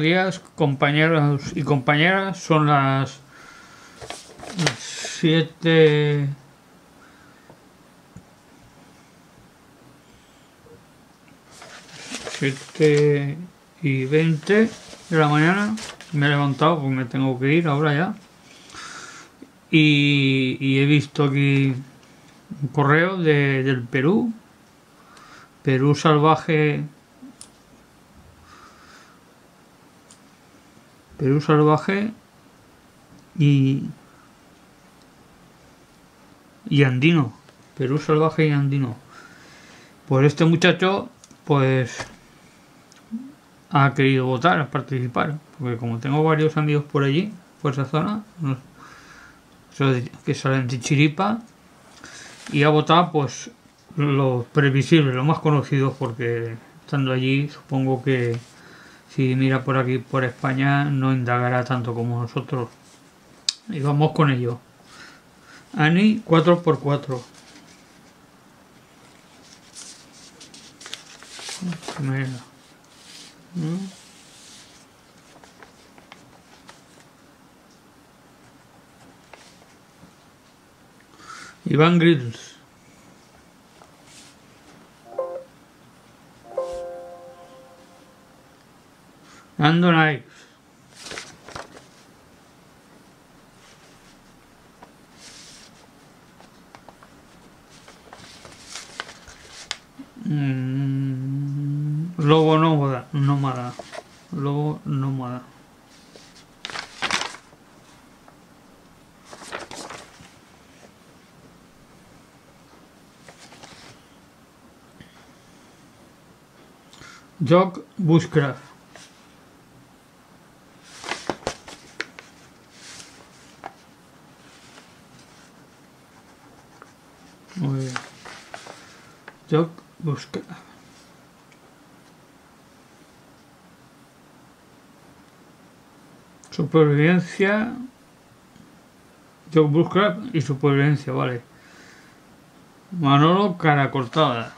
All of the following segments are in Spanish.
días, compañeros y compañeras. Son las 7. Siete y 20 de la mañana. Me he levantado porque me tengo que ir ahora ya. Y, y he visto aquí un correo de, del Perú. Perú salvaje Perú salvaje y, y andino. Perú salvaje y andino. Pues este muchacho, pues, ha querido votar, participar. Porque como tengo varios amigos por allí, por esa zona, que salen de Chiripa, y ha votado, pues, lo previsible, lo más conocido, porque estando allí, supongo que si mira por aquí, por España, no indagará tanto como nosotros. Y vamos con ello. Ani 4x4. Iván Grills. Ando Knives. Mm, lobo nómada, nómada. Lobo nómada. Jog Bushcraft. Muy bien. Jog busca. Supervivencia. Jog busca y supervivencia, vale. Manolo cara cortada.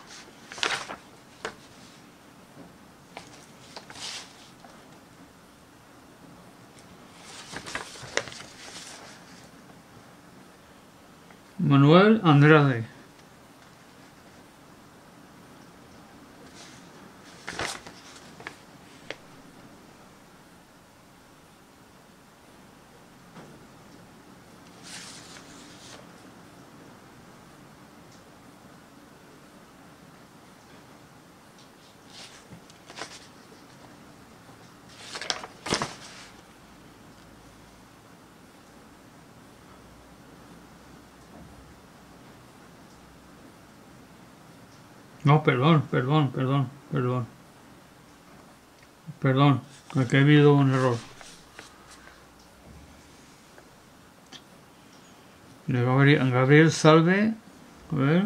Manuel Andrade. No, perdón, perdón, perdón, perdón. Perdón, aquí ha habido un error. Gabriel Salve, a ver.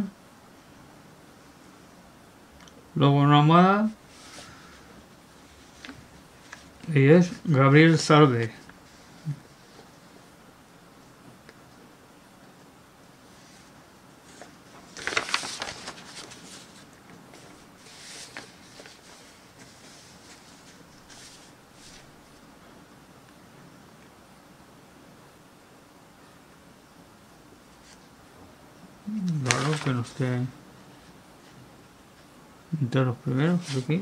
Luego Nomada. Y es Gabriel Salve. Claro que no esté entre los primeros aquí.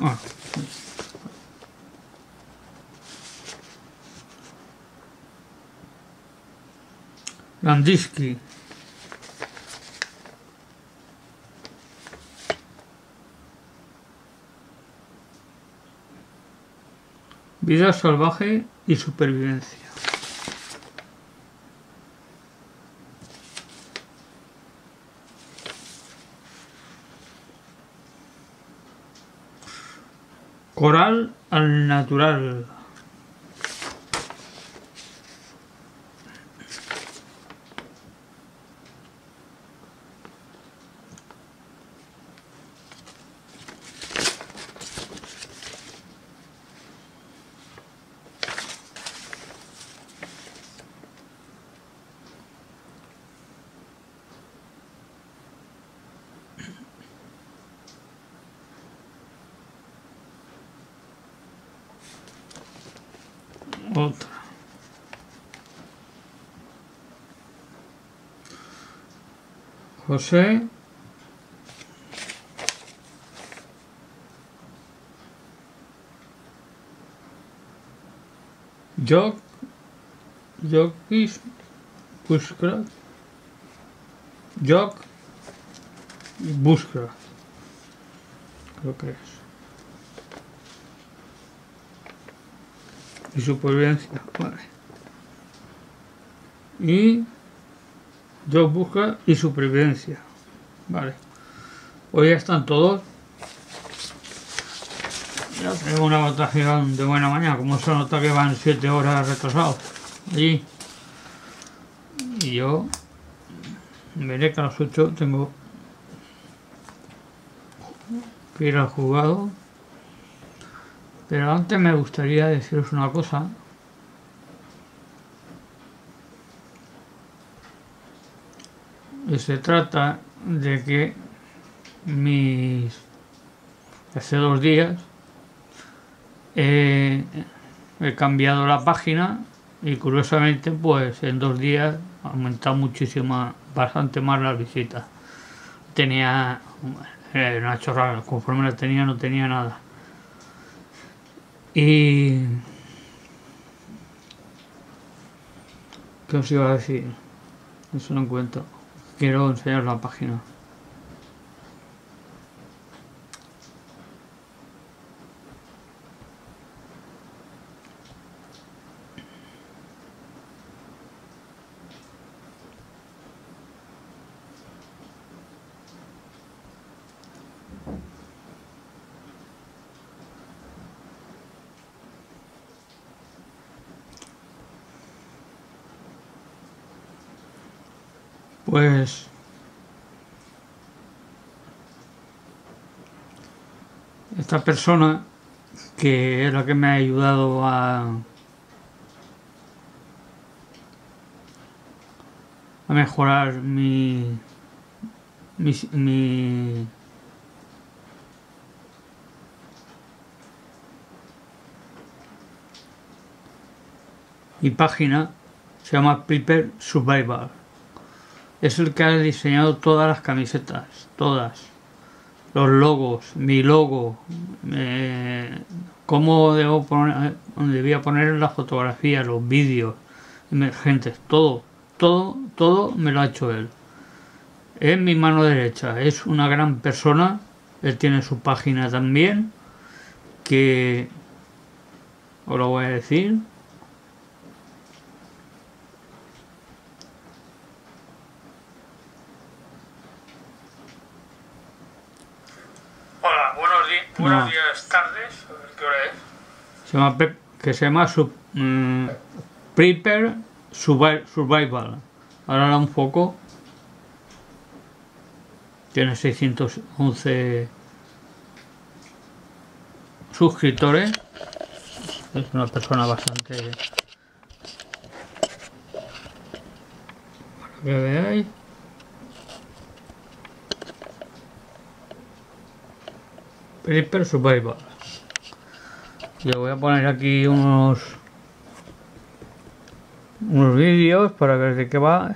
Ah. Landisky. Vida salvaje y supervivencia. Coral al natural. Otra. José Jok Jokis Bushcraft Jok Bushcraft creo que es y supervivencia vale y Jok busca y supervivencia vale. Hoy ya están todos. Ya tenemos una votación de buena mañana, como se nota que van 7 horas retrasados. Allí. Y yo veré que a las 8 tengo que ir al juzgado. Pero antes me gustaría deciros una cosa. Y se trata de que mis hace dos días he cambiado la página y curiosamente pues en dos días ha aumentado muchísimo, bastante más las visitas. Tenía una chorrada, conforme la tenía no tenía nada. Y... ¿Qué os iba a decir? Eso no encuentro. Quiero enseñar la página. Pues esta persona que es la que me ha ayudado a mejorar mi mi, mi mi página se llama Prepare Survival es el que ha diseñado todas las camisetas, todas. Los logos, mi logo, eh, cómo debo poner, debía poner la fotografía, los vídeos emergentes, todo, todo, todo me lo ha hecho él. Es mi mano derecha, es una gran persona, él tiene su página también, que os lo voy a decir, Buenos días, tardes. ¿Qué hora es? Se llama que se llama sub, mm, Prepare Survival. Ahora un poco. Tiene 611 suscriptores. Es una persona bastante... Para que veáis. Paper Survival. Le voy a poner aquí unos unos vídeos para ver de qué va.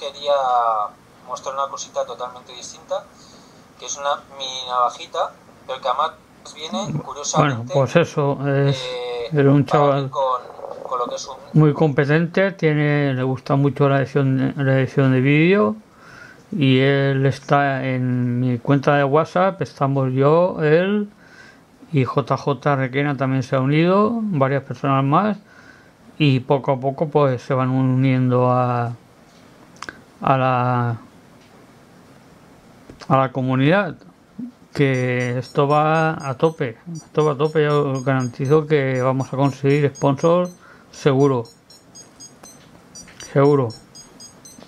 Quería mostrar una cosita totalmente distinta, que es una mini navajita, pero que además viene curiosamente. Bueno, pues eso, es, eh, un chaval muy competente, tiene le gusta mucho la edición, la edición de vídeo y él está en mi cuenta de WhatsApp, estamos yo, él y JJ Requena también se ha unido, varias personas más y poco a poco pues se van uniendo a, a la a la comunidad que esto va a tope esto va a tope. Yo garantizo que vamos a conseguir sponsor seguro seguro.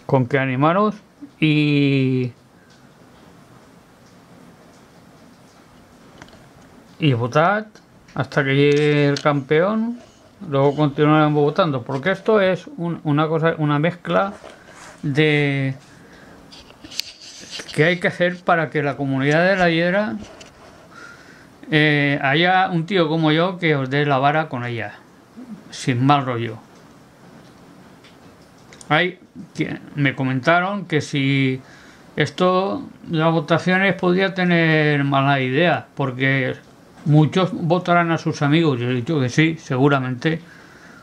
Con que animaros y y votad hasta que llegue el campeón luego continuaremos votando porque esto es una cosa una mezcla de que hay que hacer para que la comunidad de la hiedra eh, haya un tío como yo que os dé la vara con ella sin mal rollo. Hay me comentaron que si esto las votaciones podría tener mala idea porque muchos votarán a sus amigos yo he dicho que sí seguramente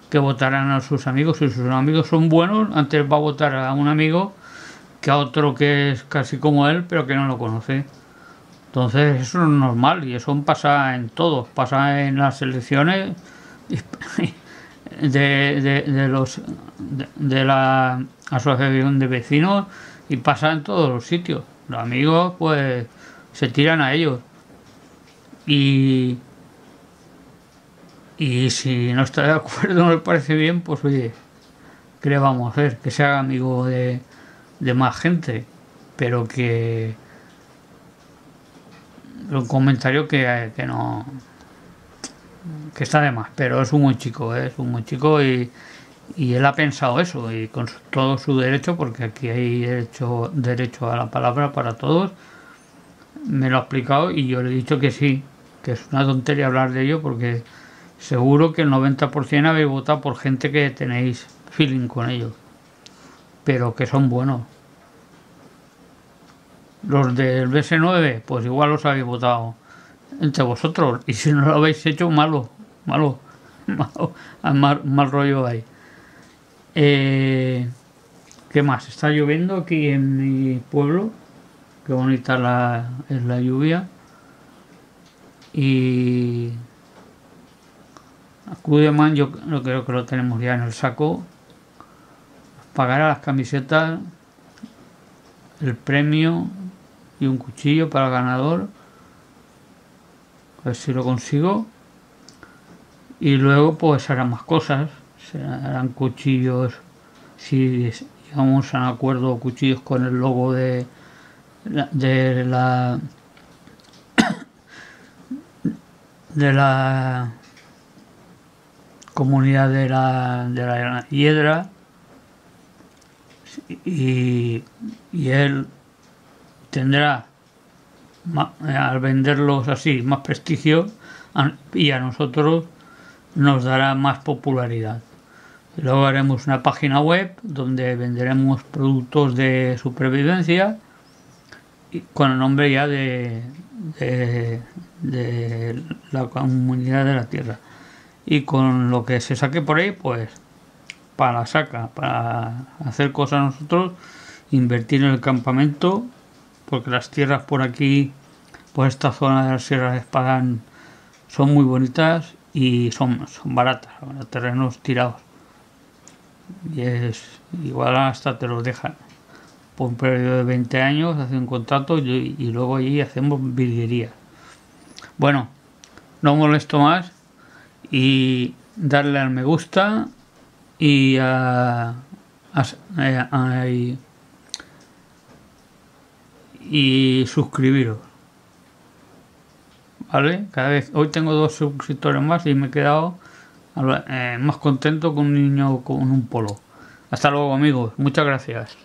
que votarán a sus amigos si sus amigos son buenos antes va a votar a un amigo que a otro que es casi como él pero que no lo conoce entonces eso es normal y eso pasa en todos pasa en las elecciones de, de, los de, la asociación de vecinos y pasa en todos los sitios. Los amigos pues se tiran a ellos. Y, y si no está de acuerdo, no le parece bien, pues oye, ¿qué le vamos a hacer? Que sea amigo de, de más gente, pero que un comentario que, que no que está de más, pero es un buen chico, ¿eh? es un buen chico y, y él ha pensado eso y con todo su derecho, porque aquí hay derecho, derecho a la palabra para todos, me lo ha explicado y yo le he dicho que sí, que es una tontería hablar de ello porque seguro que el 90% habéis votado por gente que tenéis feeling con ellos, pero que son buenos. Los del BS9, pues igual los habéis votado entre vosotros. Y si no lo habéis hecho, malo, malo, malo mal, rollo hay. Eh, ¿Qué más? Está lloviendo aquí en mi pueblo. Qué bonita la, es la lluvia. Y a yo creo que lo tenemos ya en el saco. Pagará las camisetas, el premio y un cuchillo para el ganador a ver si lo consigo y luego pues harán más cosas harán cuchillos si llegamos a un acuerdo cuchillos con el logo de de la de la comunidad de la, de la hiedra y, y él tendrá al venderlos así más prestigio y a nosotros nos dará más popularidad. Luego haremos una página web donde venderemos productos de supervivencia con el nombre ya de, la comunidad de la tierra. Y con lo que se saque por ahí, pues para la saca, para hacer cosas nosotros, invertir en el campamento porque las tierras por aquí, por esta zona de las sierras de Espadán, son muy bonitas y son, son baratas, terrenos tirados. Y es igual hasta te los dejan por un periodo de 20 años, hacen un contrato y, luego allí hacemos virguería. Bueno, no molesto más y darle al me gusta y a, y suscribiros. ¿Vale? Cada vez, hoy tengo dos suscriptores más y me he quedado eh, más contento con un niño con un polo. Hasta luego amigos, muchas gracias.